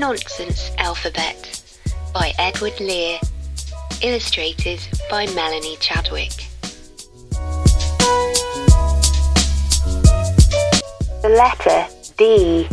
Nonsense Alphabet by Edward Lear, illustrated by Melanie Chadwick. The letter D.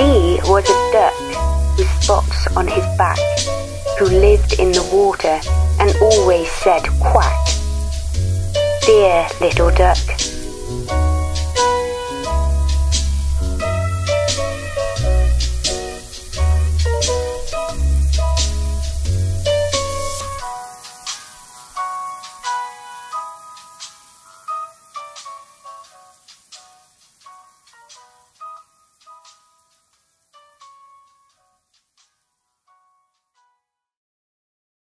D was a duck with spots on his back, who lived in the water and always said quack. Dear little duck,